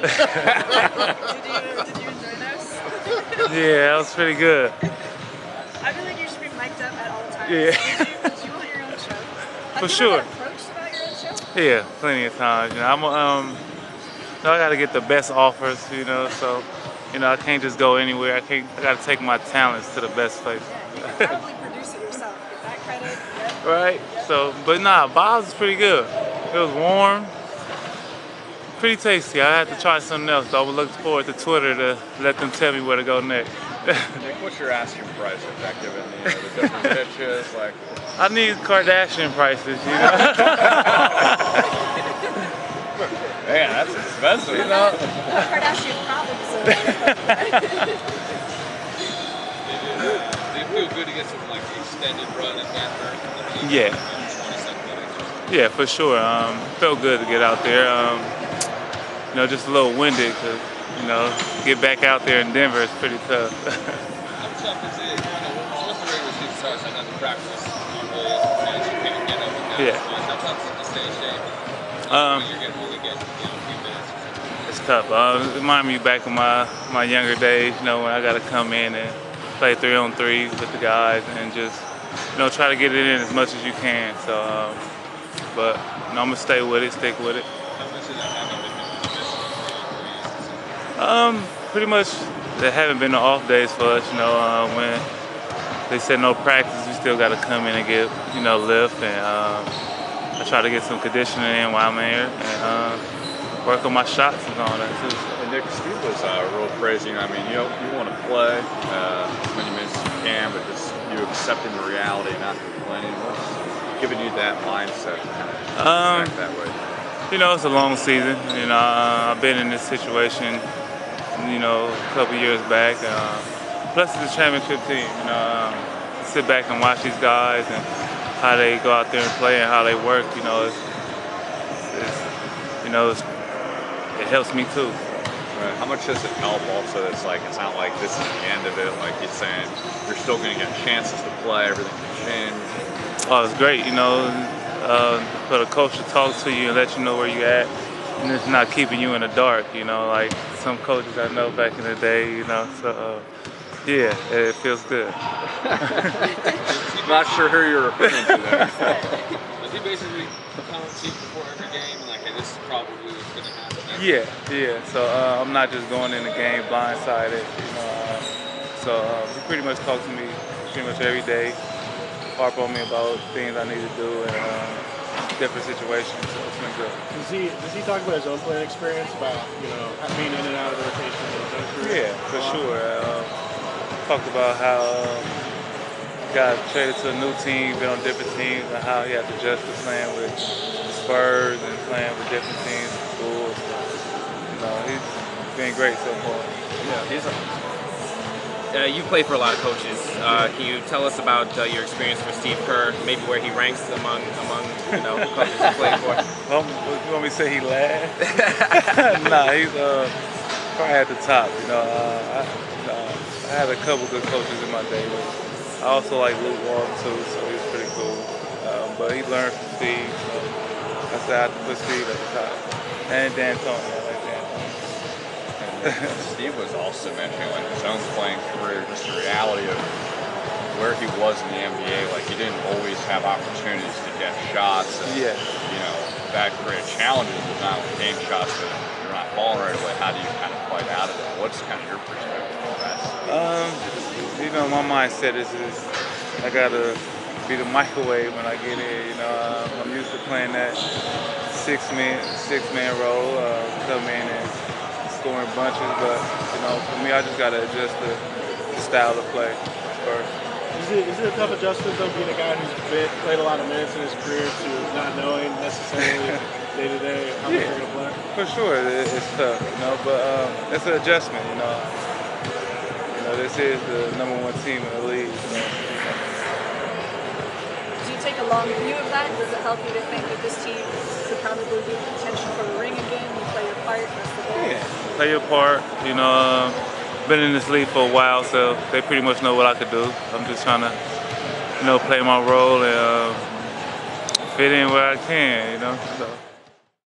did, you, did you enjoy those? yeah, that was pretty good. I feel like you should be mic'd up at all times. Yeah. Did you, did you want your own show? Have For sure. Approached about your show? Yeah, plenty of times. You know, I'm um, you know, I gotta get the best offers. You know, so you know, I can't just go anywhere. I can't. I gotta take my talents to the best place. Yeah, you can probably produce it yourself. Get that credit. Yep. right? So, but nah, Bob's is pretty good. It was warm, pretty tasty. I had to try something else, though. I would look forward to Twitter to let them tell me where to go next. Nick, what's your asking price if that given you the different pitches? Like, I need Kardashian prices, you know. man, that's expensive. You know? Kardashian problems. So. Do feel good to get some like extended run in Denver? Yeah. Yeah, for sure. Um, felt good to get out there. Um, you know, just a little winded because, you know, get back out there in Denver is pretty tough. How tough is it? Know, once the regular season starts, I know the practice you really as you can't get up and down. Yeah. So how tough is it to stay in shape? Um, you're getting only getting you know, a few minutes. it's tough. Uh, it remind me back of my, my younger days, you know, when I got to come in and play three on three with the guys and just, you know, try to get it in as much as you can. So, um, but you know, I'm gonna stay with it, stick with it. Um, pretty much there haven't been no off days for us. You know, uh, when they said no practice, we still got to come in and get you know lift and um, I try to get some conditioning in while I'm here and uh, work on my shots and all that too. And Nick, Steve was uh, real crazy. I mean, you know, you want to play uh, as many minutes as you can, but just you accepting the reality, not complaining. What's giving you that mindset to kind of Um, act that way? You know, it's a long season. You know, uh, I've been in this situation, you know, a couple years back. Uh, plus, it's a championship team. You know, um, sit back and watch these guys and how they go out there and play and how they work. You know, it's, it's you know, it's, it helps me too. Right. How much does it help also it's like, it's not like this is the end of it, like you're saying, you're still going to get chances to play, everything can change. Oh, it's great. You know, uh, for the coach to talk to you and let you know where you're at. And it's not keeping you in the dark, you know, like some coaches I know back in the day, you know. So, uh, yeah, it feels good. Not sure who you're referring to there. Does he basically come to you before every game and like, hey, this is probably what's going to happen? Yeah, yeah. So uh, I'm not just going in the game blindsided, you know. Uh, so uh, he pretty much talks to me pretty much every day, harp on me about things I need to do and uh, different situations. So it's been good. Does he does he talk about his own playing experience about you know being in and out of the rotation in his own career? Yeah, for sure. Uh, talked about how um, got traded to a new team, been on different teams, and how he had to adjust to playing with the Spurs and playing with different teams, schools. So, you know, he's been great so far. Yeah, he's a, Uh, you played for a lot of coaches. Uh, can you tell us about uh, your experience with Steve Kerr? Maybe where he ranks among among you know coaches you played for. Um, you want me to say he laughed? nah, he's uh, probably at the top. You know, uh, I, uh, I had a couple good coaches in my day. But I also like Luke Walton too, so he was pretty cool. Um, but he learned from Steve. So I said I have to put Steve at the top. And D'Antoni, I like D'Antoni. Steve was also mentioning like his own playing career, just the reality of where he was in the NBA. Like he didn't always have opportunities to get shots. And, Yeah. You know that created challenges with not with game shots that you're not falling right away. How do you kind of fight out of that? What's kind of your perspective on that? Um, you know, my mindset is, is I gotta be the microwave when I get in. You know, um, I'm used to playing that six man six man role, uh, come in and scoring bunches. But you know, for me, I just gotta adjust the, the style of play first. Is it, is it a tough adjustment though being a guy who's been, played a lot of minutes in his career to not knowing necessarily day to day how much Yeah. you're gonna play? For sure, it, it's tough, you know, but um, it's an adjustment, you know. You know, this is the number one team in the league. You take a long view of that? Does it help you to think that this team could probably be in contention for the ring again? You play your part. Yeah, play your part. You know, um, been in this league for a while, so they pretty much know what I could do. I'm just trying to, you know, play my role and um, fit in where I can. You know, so.